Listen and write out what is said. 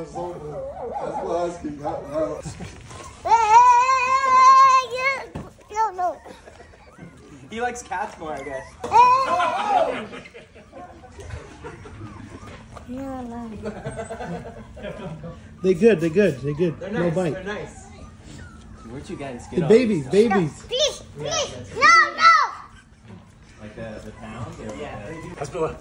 that's why asking how, how No, no. He likes cats more, I guess. they're They good. They good. They good. They're No bite. They're nice. Where'd you get The babies. Babies. Please, please. No, no. Like the, the pound? Yeah. Let's go.